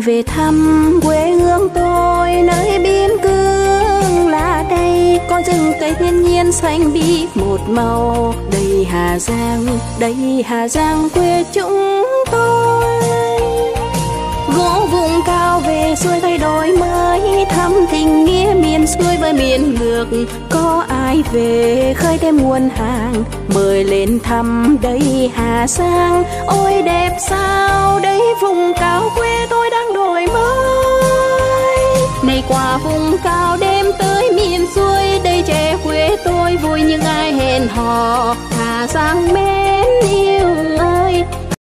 về thăm quê hương tôi, nơi biên cương là đây. Có rừng cây thiên nhiên xanh biếc một màu. Đây hà giang, đây hà giang quê chúng tôi. Gỗ vùng cao về xuôi thay đổi mới thăm tình nghĩa miền xuôi với miền ngược. Có ai về khơi thêm nguồn hàng, mời lên thăm đây hà giang. Ôi qua vùng cao đêm tới miền xuôi đây trẻ quê tôi vui những ai hẹn hò hà giang mê.